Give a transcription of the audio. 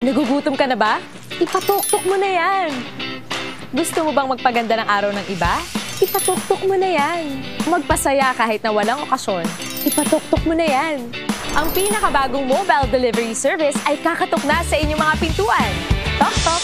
Nagugutom ka na ba? Ipatuktok mo na yan. Gusto mo bang magpaganda ng araw ng iba? Ipatuktok mo na yan. Magpasaya kahit na walang okasyon. Ipatuktok mo na yan. Ang pinakabagong mobile delivery service ay kakatok na sa inyong mga pintuan. Tok Tok!